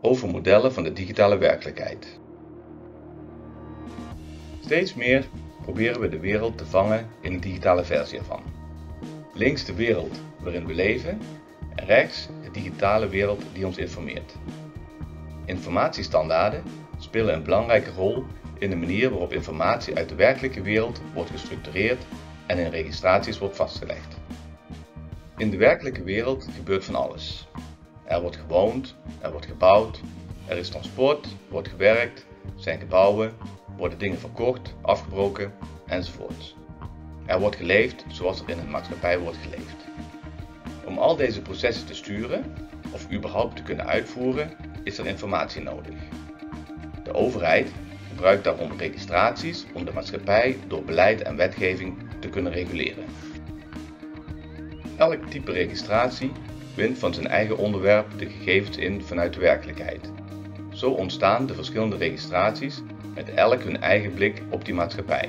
over modellen van de digitale werkelijkheid. Steeds meer proberen we de wereld te vangen in een digitale versie ervan. Links de wereld waarin we leven en rechts de digitale wereld die ons informeert. Informatiestandaarden spelen een belangrijke rol in de manier waarop informatie uit de werkelijke wereld wordt gestructureerd en in registraties wordt vastgelegd. In de werkelijke wereld gebeurt van alles. Er wordt gewoond, er wordt gebouwd, er is transport, wordt gewerkt, zijn gebouwen, worden dingen verkocht, afgebroken enzovoort. Er wordt geleefd zoals er in een maatschappij wordt geleefd. Om al deze processen te sturen of überhaupt te kunnen uitvoeren, is er informatie nodig. De overheid gebruikt daarom registraties om de maatschappij door beleid en wetgeving te kunnen reguleren. Elk type registratie van zijn eigen onderwerp de gegevens in vanuit de werkelijkheid. Zo ontstaan de verschillende registraties met elk hun eigen blik op die maatschappij.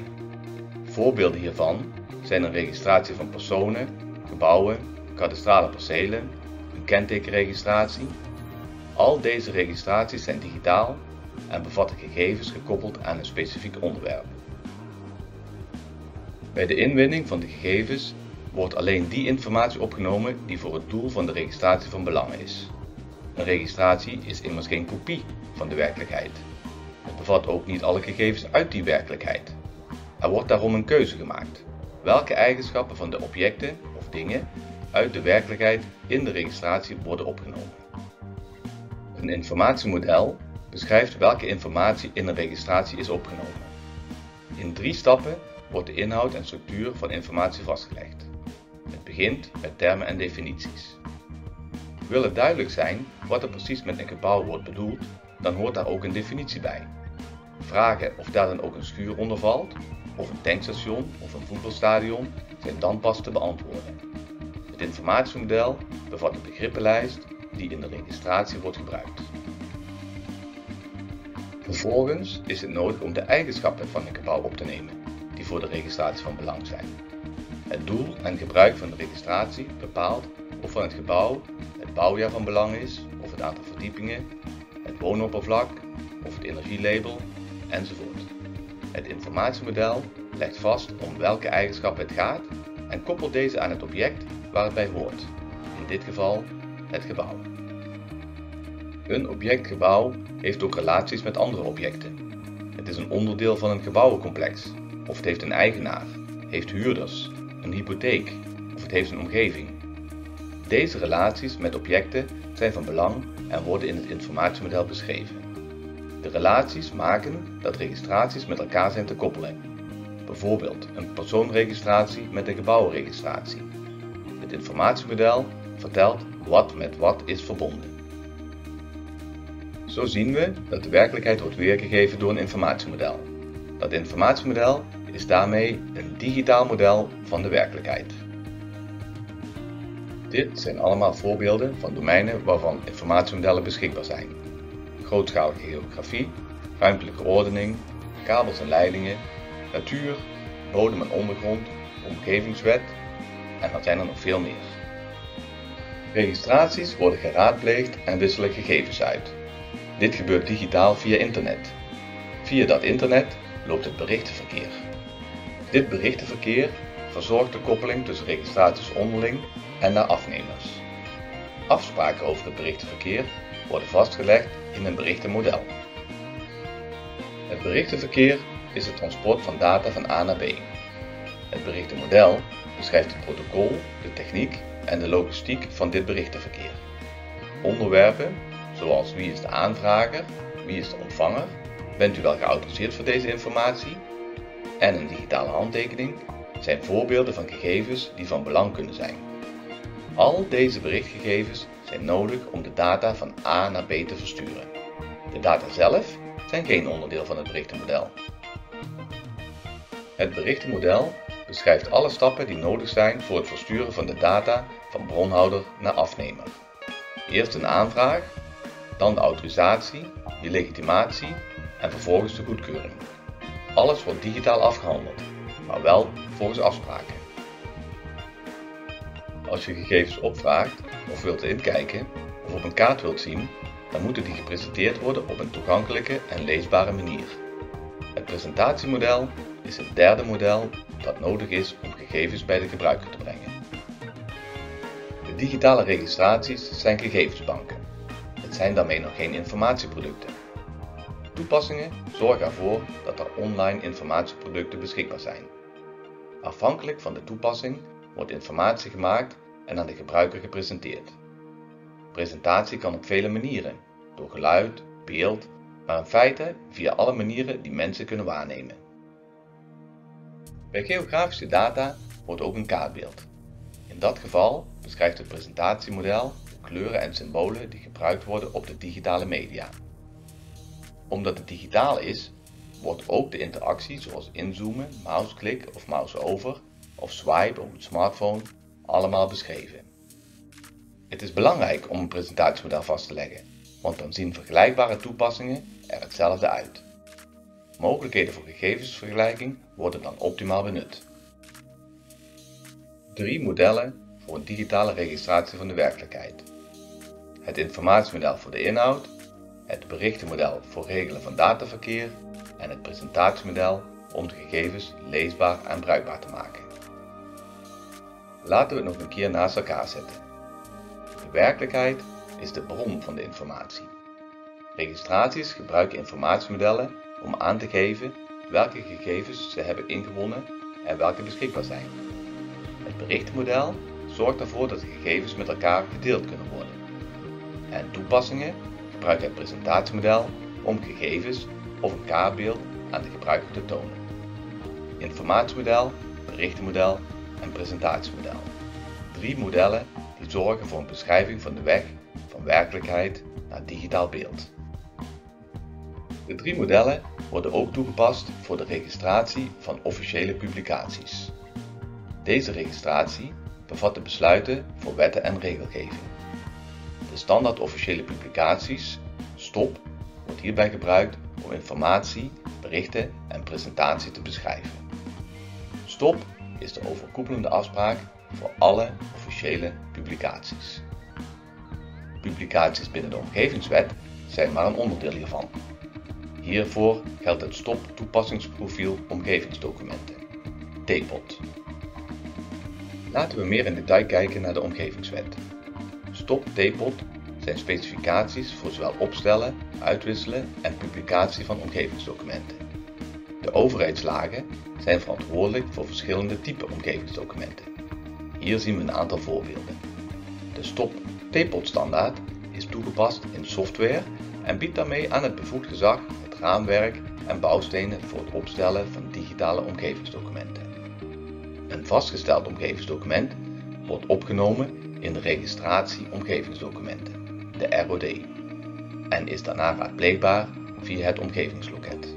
Voorbeelden hiervan zijn een registratie van personen, gebouwen, kadastrale percelen, een kentekenregistratie. Al deze registraties zijn digitaal en bevatten gegevens gekoppeld aan een specifiek onderwerp. Bij de inwinning van de gegevens wordt alleen die informatie opgenomen die voor het doel van de registratie van belang is. Een registratie is immers geen kopie van de werkelijkheid. Het bevat ook niet alle gegevens uit die werkelijkheid. Er wordt daarom een keuze gemaakt. Welke eigenschappen van de objecten of dingen uit de werkelijkheid in de registratie worden opgenomen. Een informatiemodel beschrijft welke informatie in een registratie is opgenomen. In drie stappen wordt de inhoud en structuur van informatie vastgelegd. Begint met termen en definities. Wil het duidelijk zijn wat er precies met een gebouw wordt bedoeld, dan hoort daar ook een definitie bij. Vragen of daar dan ook een schuur onder valt, of een tankstation of een voetbalstadion zijn dan pas te beantwoorden. Het informatiemodel bevat een begrippenlijst die in de registratie wordt gebruikt. Vervolgens is het nodig om de eigenschappen van een gebouw op te nemen, die voor de registratie van belang zijn. Het doel en gebruik van de registratie bepaalt of van het gebouw het bouwjaar van belang is, of het aantal verdiepingen, het woonoppervlak, of het energielabel, enzovoort. Het informatiemodel legt vast om welke eigenschappen het gaat en koppelt deze aan het object waar het bij hoort, in dit geval het gebouw. Een objectgebouw heeft ook relaties met andere objecten. Het is een onderdeel van een gebouwencomplex, of het heeft een eigenaar, heeft huurders, een hypotheek of het heeft een omgeving. Deze relaties met objecten zijn van belang en worden in het informatiemodel beschreven. De relaties maken dat registraties met elkaar zijn te koppelen. Bijvoorbeeld een persoonregistratie met een gebouwenregistratie. Het informatiemodel vertelt wat met wat is verbonden. Zo zien we dat de werkelijkheid wordt weergegeven door een informatiemodel. Dat informatiemodel is daarmee een digitaal model van de werkelijkheid. Dit zijn allemaal voorbeelden van domeinen waarvan informatiemodellen beschikbaar zijn. Grootschalige geografie, ruimtelijke ordening, kabels en leidingen, natuur, bodem en ondergrond, omgevingswet en er zijn er nog veel meer. Registraties worden geraadpleegd en wisselen gegevens uit. Dit gebeurt digitaal via internet. Via dat internet loopt het berichtenverkeer. Dit berichtenverkeer verzorgt de koppeling tussen registraties onderling en naar afnemers. Afspraken over het berichtenverkeer worden vastgelegd in een berichtenmodel. Het berichtenverkeer is het transport van data van A naar B. Het berichtenmodel beschrijft het protocol, de techniek en de logistiek van dit berichtenverkeer. Onderwerpen zoals wie is de aanvrager, wie is de ontvanger, bent u wel geautoriseerd voor deze informatie en een digitale handtekening zijn voorbeelden van gegevens die van belang kunnen zijn. Al deze berichtgegevens zijn nodig om de data van A naar B te versturen. De data zelf zijn geen onderdeel van het berichtenmodel. Het berichtenmodel beschrijft alle stappen die nodig zijn voor het versturen van de data van bronhouder naar afnemer. Eerst een aanvraag, dan de autorisatie, de legitimatie en vervolgens de goedkeuring. Alles wordt digitaal afgehandeld, maar wel volgens afspraken. Als je gegevens opvraagt of wilt inkijken of op een kaart wilt zien, dan moeten die gepresenteerd worden op een toegankelijke en leesbare manier. Het presentatiemodel is het derde model dat nodig is om gegevens bij de gebruiker te brengen. De digitale registraties zijn gegevensbanken. Het zijn daarmee nog geen informatieproducten. Toepassingen zorgen ervoor dat er online informatieproducten beschikbaar zijn. Afhankelijk van de toepassing wordt informatie gemaakt en aan de gebruiker gepresenteerd. Presentatie kan op vele manieren, door geluid, beeld, maar in feite via alle manieren die mensen kunnen waarnemen. Bij geografische data hoort ook een kaartbeeld. In dat geval beschrijft het presentatiemodel de kleuren en symbolen die gebruikt worden op de digitale media. Omdat het digitaal is, wordt ook de interactie zoals inzoomen, mouseclick of mouse over of swipe op het smartphone allemaal beschreven. Het is belangrijk om een presentatiemodel vast te leggen, want dan zien vergelijkbare toepassingen er hetzelfde uit. Mogelijkheden voor gegevensvergelijking worden dan optimaal benut. Drie modellen voor een digitale registratie van de werkelijkheid. Het informatiemodel voor de inhoud, het berichtenmodel voor regelen van dataverkeer en het presentatiemodel om de gegevens leesbaar en bruikbaar te maken. Laten we het nog een keer naast elkaar zetten. De werkelijkheid is de bron van de informatie. Registraties gebruiken informatiemodellen om aan te geven welke gegevens ze hebben ingewonnen en welke beschikbaar zijn. Het berichtenmodel zorgt ervoor dat de gegevens met elkaar gedeeld kunnen worden. En toepassingen gebruiken het presentatiemodel om gegevens of een kaartbeeld aan de gebruiker te tonen. Informatiemodel, berichtenmodel en presentatiemodel. Drie modellen die zorgen voor een beschrijving van de weg van werkelijkheid naar digitaal beeld. De drie modellen worden ook toegepast voor de registratie van officiële publicaties. Deze registratie bevat de besluiten voor wetten en regelgeving. De standaard officiële publicaties, STOP, wordt hierbij gebruikt om informatie, berichten en presentatie te beschrijven. STOP is de overkoepelende afspraak voor alle officiële publicaties. Publicaties binnen de omgevingswet zijn maar een onderdeel hiervan. Hiervoor geldt het STOP toepassingsprofiel omgevingsdocumenten, TPOT. Laten we meer in detail kijken naar de omgevingswet. STOP TPOT zijn specificaties voor zowel opstellen, uitwisselen en publicatie van omgevingsdocumenten. De overheidslagen zijn verantwoordelijk voor verschillende typen omgevingsdocumenten. Hier zien we een aantal voorbeelden. De STOP TPOT standaard is toegepast in software en biedt daarmee aan het bevoegd gezag het raamwerk en bouwstenen voor het opstellen van digitale omgevingsdocumenten. Een vastgesteld omgevingsdocument wordt opgenomen in de registratie omgevingsdocumenten, de ROD, en is daarna raadpleegbaar via het omgevingsloket.